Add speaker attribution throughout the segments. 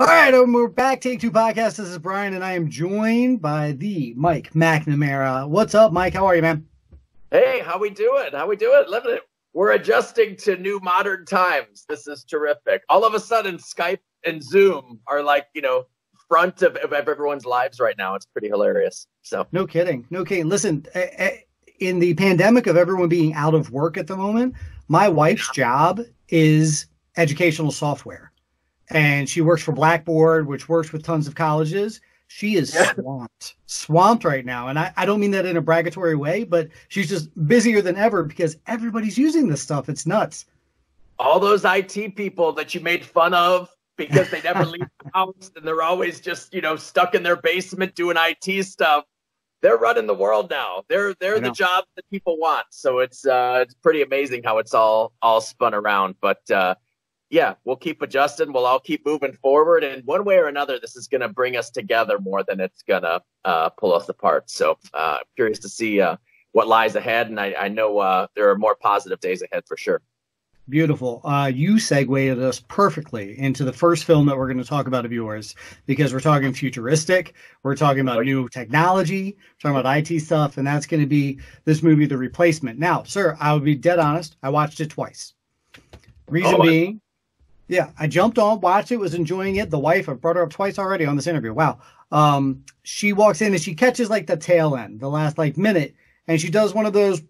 Speaker 1: All right, um, we're back. Take Too podcast. This is Brian, and I am joined by the Mike McNamara. What's up, Mike? How are you, man?
Speaker 2: Hey, how we doing? How we doing? Living it. We're adjusting to new modern times. This is terrific. All of a sudden, Skype and Zoom are like you know front of, of everyone's lives right now. It's pretty hilarious. So
Speaker 1: no kidding, no kidding. Listen, in the pandemic of everyone being out of work at the moment, my wife's job is educational software and she works for Blackboard, which works with tons of colleges. She is yeah. swamped, swamped right now. And I, I don't mean that in a bragatory way, but she's just busier than ever because everybody's using this stuff. It's nuts.
Speaker 2: All those IT people that you made fun of because they never leave the house and they're always just, you know, stuck in their basement doing IT stuff. They're running the world now. They're they're the job that people want. So it's uh it's pretty amazing how it's all all spun around. But uh yeah, we'll keep adjusting. We'll all keep moving forward. And one way or another, this is going to bring us together more than it's going to uh, pull us apart. So uh, curious to see uh, what lies ahead. And I, I know uh, there are more positive days ahead for sure.
Speaker 1: Beautiful. Uh, you segued us perfectly into the first film that we're going to talk about of yours because we're talking futuristic, we're talking about new technology, we're talking about IT stuff, and that's going to be this movie, The Replacement. Now, sir, I will be dead honest. I watched it twice. Reason oh, being, yeah, I jumped on, watched it, was enjoying it. The wife, I brought her up twice already on this interview. Wow. Um, she walks in and she catches like the tail end, the last like minute, and she does one of those,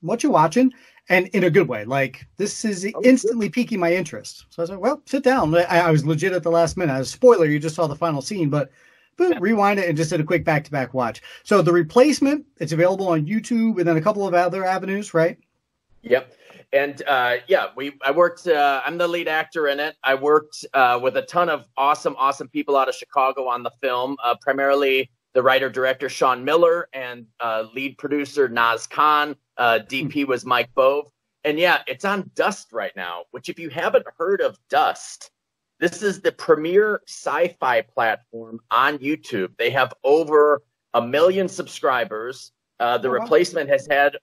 Speaker 1: what you watching? And in a good way. Like this is oh, instantly piquing my interest. So I said, well, sit down. I, I, was legit at the last minute. As a spoiler, you just saw the final scene, but, yeah. rewind it and just did a quick back to back watch. So the replacement, it's available on YouTube and then a couple of other avenues, right?
Speaker 2: Yep and uh, yeah, we I worked. Uh, I'm the lead actor in it. I worked uh, with a ton of awesome, awesome people out of Chicago on the film. Uh, primarily the writer director Sean Miller and uh, lead producer Naz Khan. Uh, DP was Mike Bove, and yeah, it's on Dust right now. Which, if you haven't heard of Dust, this is the premier sci-fi platform on YouTube. They have over a million subscribers. the oh, replacement has had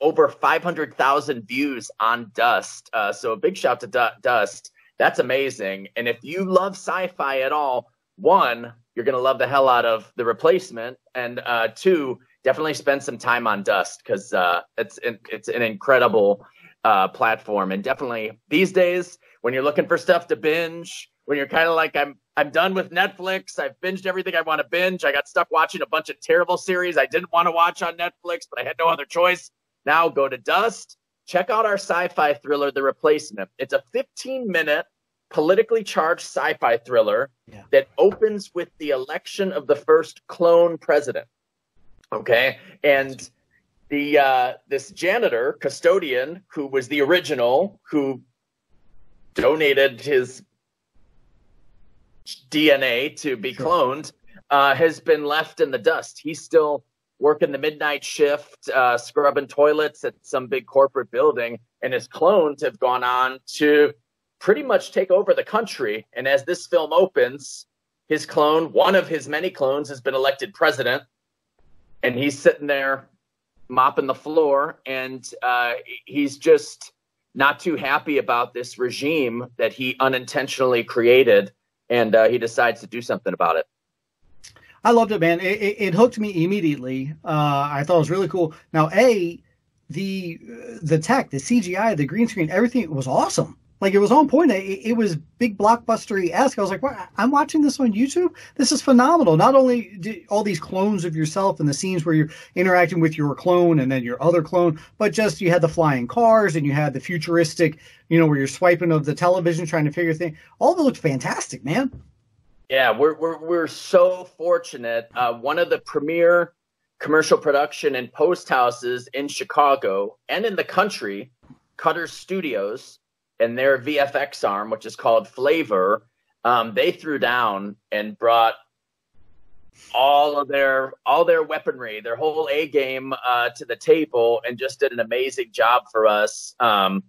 Speaker 2: over 500,000 views on Dust. Uh, so a big shout to D- Dust. That's amazing. And if you love sci-fi at all, one, you're gonna love the hell out of the replacement, and uh, two, definitely spend some time on Dust because uh, it's it's an incredible uh, platform. And definitely these days, when you're looking for stuff to binge, when you're kind of like I'm I'm done with Netflix. I've binged everything I want to binge. I got stuck watching a bunch of terrible series I didn't want to watch on Netflix, but I had no other choice. Now go to Dust, check out our sci fi thriller, The Replacement. It's a 15 minute politically charged sci fi thriller yeah. that opens with the election of the first clone president. Okay. And the uh, this janitor custodian who was the original who donated his DNA to be cloned uh, has been left in the dust. He's still working the midnight shift, uh, scrubbing toilets at some big corporate building, and his clones have gone on to pretty much take over the country. And as this film opens, his clone, one of his many clones, has been elected president, and he's sitting there mopping the floor, and uh, he's just not too happy about this regime that he unintentionally created, and uh, he decides to do something about it.
Speaker 1: I loved it, man. It, it, it hooked me immediately. Uh, I thought it was really cool. Now, a the the tech, the CGI, the green screen, everything was awesome. Like it was on point. It, it was big blockbustery esque. I was like, I'm watching this on YouTube. This is phenomenal. Not only all these clones of yourself and the scenes where you're interacting with your clone and then your other clone, but just you had the flying cars and you had the futuristic, you know, where you're swiping of the television trying to figure things. All of it looked fantastic, man.
Speaker 2: Yeah, we're we're we're so fortunate. Uh, one of the premier commercial production and post houses in Chicago and in the country, Cutter Studios, and their VFX arm, which is called Flavor, um, they threw down and brought all of their all their weaponry, their whole A game uh, to the table, and just did an amazing job for us. Um,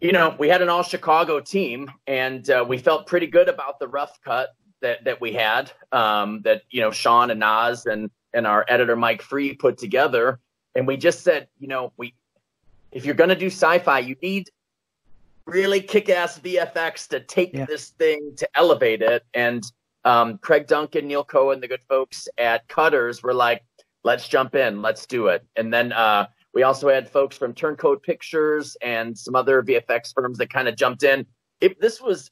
Speaker 2: you know, we had an all Chicago team, and uh, we felt pretty good about the rough cut that that we had um, that you know Sean and Naz and and our editor Mike Free put together, and we just said, you know, we if you're going to do sci-fi, you need really kick-ass VFX to take
Speaker 1: Yeah.
Speaker 2: this thing to elevate it. And um, Craig Duncan, Neil Cohen, the good folks at Cutters were like, "Let's jump in, let's do it." And then uh, we also had folks from Turncoat Pictures and some other VFX firms that kind of jumped in. If this was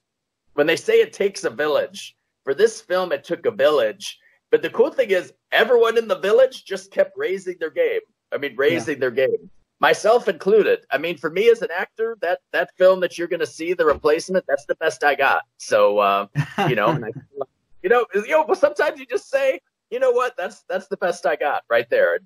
Speaker 2: when they say it takes a village for this film, it took a village. But the cool thing is, everyone in the village just kept raising their game. I mean, raising their game myself included. I mean, for me as an actor, that that film that you're going to see, the replacement, that's the best I got. So, uh, you know, I, you know, you know, but sometimes you just say, you know what, that's that's the best I got right there. And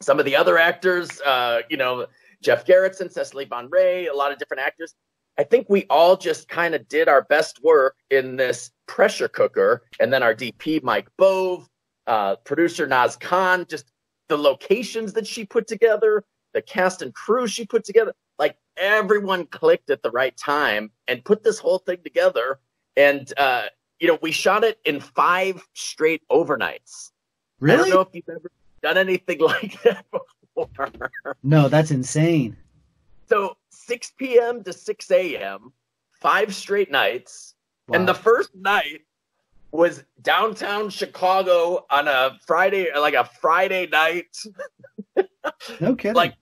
Speaker 2: some of the other actors, uh, you know, Jeff Garrettson, Cecily Von Ray, a lot of different actors. I think we all just kind of did our best work in this pressure cooker, and then our DP Mike Bove, uh, producer Naz Khan, just the locations that she put together, the cast and crew she put together, like everyone clicked at the right time and put this whole thing together. And uh, you know, we shot it in five straight overnights.
Speaker 1: Really?
Speaker 2: I don't know if you've ever done anything like that before.
Speaker 1: No, that's insane.
Speaker 2: So 6 p.m. to 6 a.m., five straight nights. And the first night was downtown Chicago on a Friday, like a Friday night.
Speaker 1: no kidding.
Speaker 2: like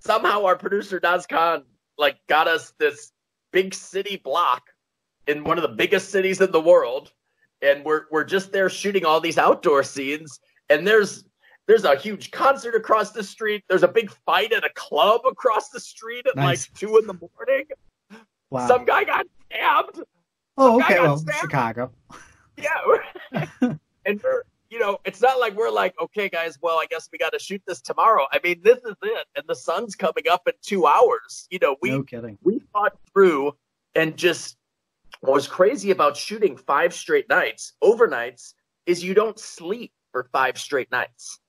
Speaker 2: somehow our producer Khan like got us this big city block in one of the biggest cities in the world, and we're we're just there shooting all these outdoor scenes. And there's there's a huge concert across the street. There's a big fight at a club across the street at
Speaker 1: Nice.
Speaker 2: like two in the morning.
Speaker 1: wow.
Speaker 2: Some guy got stabbed.
Speaker 1: Oh,
Speaker 2: guy
Speaker 1: okay. Well,
Speaker 2: stabbed.
Speaker 1: Chicago.
Speaker 2: Yeah, and we're you know it's not like we're like okay guys, well I guess we got to shoot this tomorrow. I mean this is it, and the sun's coming up in two hours. You know we
Speaker 1: no kidding.
Speaker 2: we fought through and just what was crazy about shooting five straight nights overnights is you don't sleep for five straight nights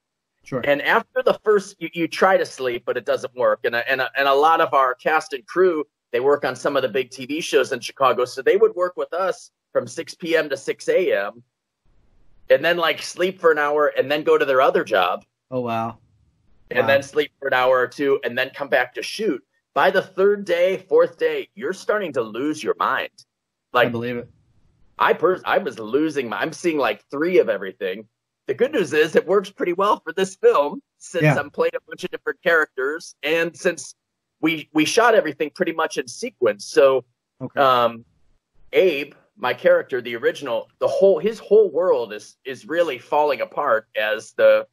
Speaker 1: Sure.
Speaker 2: and after the first you, you try to sleep but it doesn't work and, and, a- and a lot of our cast and crew they work on some of the big tv shows in chicago so they would work with us from 6 p.m to 6 a.m and then like sleep for an hour and then go to their other job
Speaker 1: oh wow.
Speaker 2: and
Speaker 1: Wow.
Speaker 2: then sleep for an hour or two and then come back to shoot. By the third day, fourth day, you're starting to lose your mind. Like I
Speaker 1: believe it.
Speaker 2: I pers- I was losing my I'm seeing like 3 of everything. The good news is it works pretty well for this film since
Speaker 1: Yeah.
Speaker 2: I'm playing a bunch of different characters and since we we shot everything pretty much in sequence. So
Speaker 1: Okay.
Speaker 2: um Abe, my character, the original, the whole his whole world is is really falling apart as the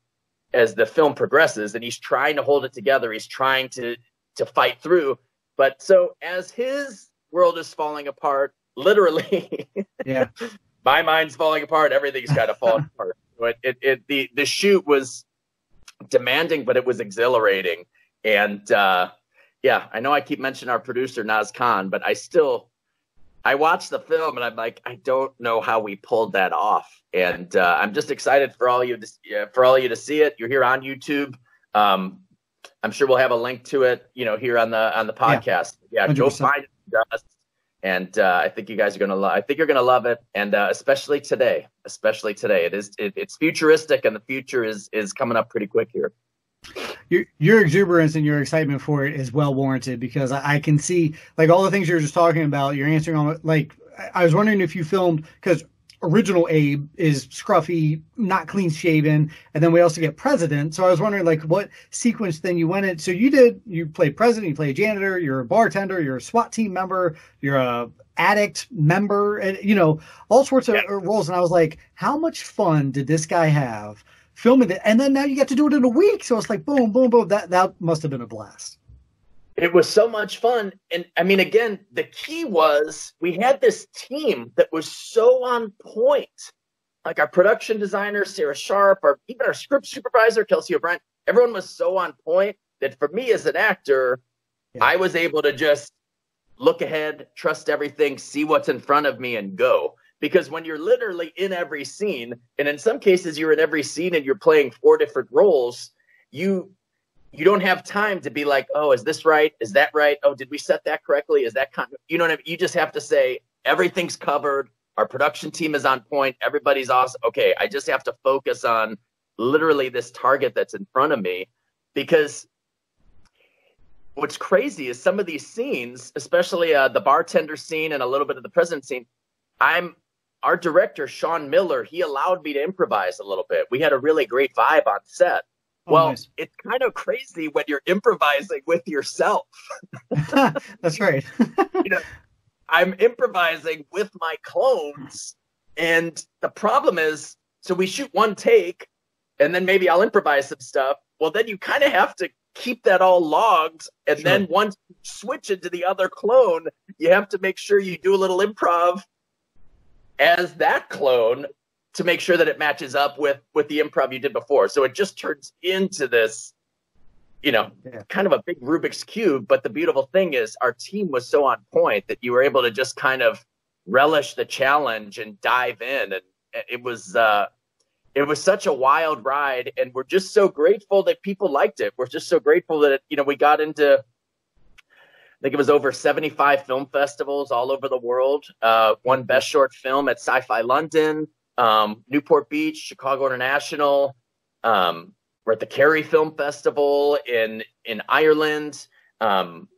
Speaker 2: as the film progresses and he's trying to hold it together. He's trying to to fight through. But so as his world is falling apart, literally
Speaker 1: yeah.
Speaker 2: my mind's falling apart, everything's kind of falling apart. But it, it the the shoot was demanding, but it was exhilarating. And uh yeah, I know I keep mentioning our producer Naz Khan, but I still I watched the film and I'm like, I don't know how we pulled that off. And uh, I'm just excited for all you to, for all you to see it. You're here on YouTube. Um, I'm sure we'll have a link to it, you know, here on the on the podcast. Yeah, go
Speaker 1: 100%.
Speaker 2: find it. And uh, I think you guys are gonna. Lo- I think you're gonna love it, and uh, especially today. Especially today, it is. It, it's futuristic, and the future is is coming up pretty quick here.
Speaker 1: Your your exuberance and your excitement for it is well warranted because I, I can see like all the things you're just talking about. You're answering all like I- I was wondering if you filmed because original Abe is scruffy, not clean shaven, and then we also get president. So I was wondering like what sequence then you went in. So you did you play president, you play a janitor, you're a bartender, you're a SWAT team member, you're a addict member, and you know all sorts of
Speaker 2: Yeah.
Speaker 1: roles. And I was like, how much fun did this guy have? Filming it, and then now you get to do it in a week. So it's like boom, boom, boom. That that must have been a blast.
Speaker 2: It was so much fun. And I mean, again, the key was we had this team that was so on point. Like our production designer, Sarah Sharp, or even our script supervisor, Kelsey O'Brien, everyone was so on point that for me as an actor,
Speaker 1: Yeah.
Speaker 2: I was able to just look ahead, trust everything, see what's in front of me, and go. Because when you're literally in every scene, and in some cases you're in every scene and you're playing four different roles, you you don't have time to be like, oh, is this right? Is that right? Oh, did we set that correctly? Is that con-? you know what I mean? You just have to say everything's covered. Our production team is on point. Everybody's awesome. Okay, I just have to focus on literally this target that's in front of me because what's crazy is some of these scenes, especially uh, the bartender scene and a little bit of the prison scene. I'm our director Sean Miller. He allowed me to improvise a little bit. We had a really great vibe on set. Oh, well, nice. it's kind of crazy when you're improvising with yourself.
Speaker 1: That's right.
Speaker 2: you know, I'm improvising with my clones, and the problem is, so we shoot one take, and then maybe I'll improvise some stuff. Well, then you kind of have to keep that all logged, and sure. then once you switch into the other clone, you have to make sure you do a little improv as that clone to make sure that it matches up with with the improv you did before. So it just turns into this, you know, yeah. kind of a big Rubik's cube. But the beautiful thing is, our team was so on point that you were able to just kind of relish the challenge and dive in, and it was. uh it was such a wild ride and we're just so grateful that people liked it we're just so grateful that you know we got into I think it was over 75 film festivals all over the world. Uh, won Best Short Film at Sci-Fi London um, Newport Beach, Chicago International. Um, we're at the Kerry Film Festival in in Ireland, um,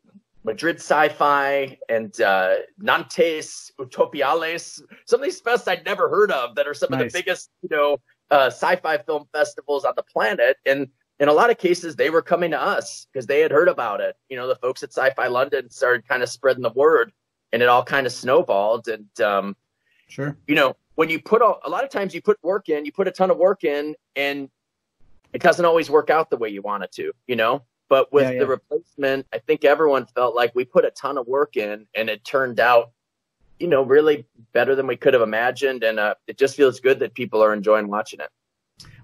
Speaker 2: Madrid Sci-Fi, and uh, Nantes Utopiales. Some of these fests I'd never heard of that are some nice. of the biggest, you know, uh, sci-fi film festivals on the planet. And in a lot of cases, they were coming to us because they had heard about it. You know, the folks at Sci-Fi London started kind of spreading the word, and it all kind of snowballed. And um,
Speaker 1: sure,
Speaker 2: you know, when you put a, a lot of times you put work in, you put a ton of work in, and it doesn't always work out the way you want it to, you know. But with yeah, yeah. the replacement, I think everyone felt like we put a ton of work in, and it turned out, you know, really better than we could have imagined, and uh, it just feels good that people are enjoying watching it.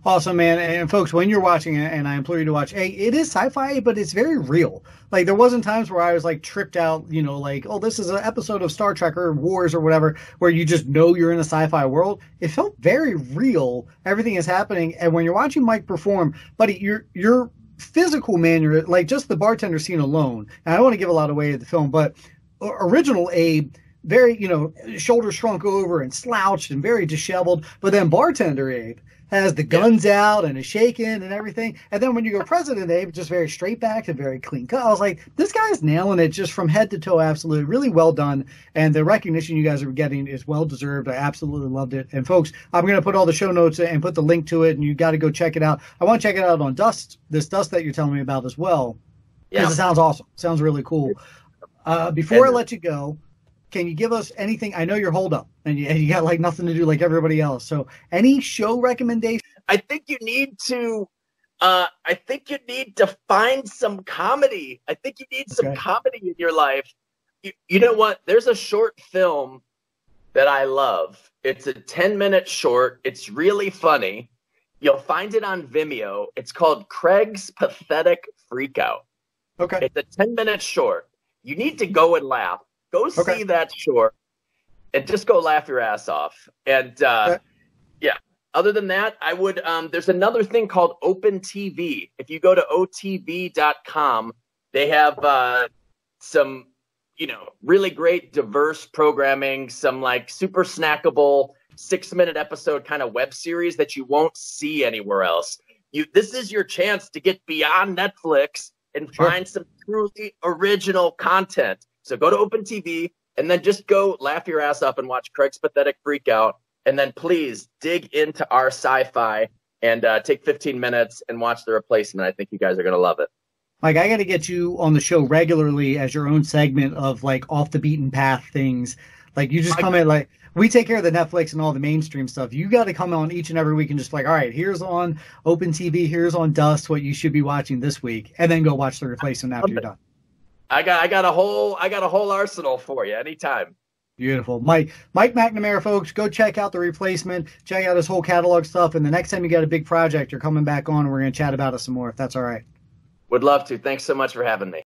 Speaker 1: Awesome, man. And folks, when you're watching it, and I implore you to watch, hey, it is sci-fi, but it's very real. Like there wasn't times where I was like tripped out, you know, like, oh, this is an episode of Star Trek or Wars or whatever, where you just know you're in a sci-fi world. It felt very real. Everything is happening, and when you're watching Mike perform, buddy, you're you're physical man. You're like just the bartender scene alone. And I don't want to give a lot away of the film, but original Abe very, you know, shoulders shrunk over and slouched and very disheveled. But then bartender Abe has the guns yeah. out and is shaking and everything. And then when you go President Abe, just very straight back and very clean cut. I was like, this guy's nailing it just from head to toe, absolutely. Really well done. And the recognition you guys are getting is well deserved. I absolutely loved it. And folks, I'm going to put all the show notes and put the link to it, and you got to go check it out. I want to check it out on Dust, this Dust that you're telling me about as well. Because yeah. it sounds awesome. Sounds really cool. Uh, before and, I let you go, can you give us anything? I know you're hold up and you, and you got like nothing to do like everybody else. So any show recommendation?
Speaker 2: I think you need to. Uh, I think you need to find some comedy. I think you need some okay. comedy in your life. You, you know what? There's a short film that I love. It's a 10 minute short. It's really funny. You'll find it on Vimeo. It's called Craig's Pathetic Freakout.
Speaker 1: Okay.
Speaker 2: It's a 10 minute short. You need to go and laugh. Go okay. see that short and just go laugh your ass off. And uh, okay. yeah, other than that, I would. Um, there's another thing called Open TV. If you go to otv.com, they have uh, some, you know, really great diverse programming. Some like super snackable six minute episode kind of web series that you won't see anywhere else. You, this is your chance to get beyond Netflix and sure. find some truly original content. So go to Open TV and then just go laugh your ass up and watch Craig's pathetic freakout. And then please dig into our sci-fi and uh, take 15 minutes and watch the replacement. I think you guys are going to love it.
Speaker 1: Mike, I got to get you on the show regularly as your own segment of like off the beaten path things. Like you just come in like we take care of the Netflix and all the mainstream stuff. You got to come on each and every week and just like, all right, here's on Open TV, here's on Dust what you should be watching this week, and then go watch the replacement after you're done.
Speaker 2: I got I got a whole I got a whole arsenal for you anytime.
Speaker 1: Beautiful. Mike Mike McNamara, folks, go check out the replacement, check out his whole catalog stuff, and the next time you got a big project, you're coming back on and we're gonna chat about it some more if that's all right.
Speaker 2: Would love to. Thanks so much for having me.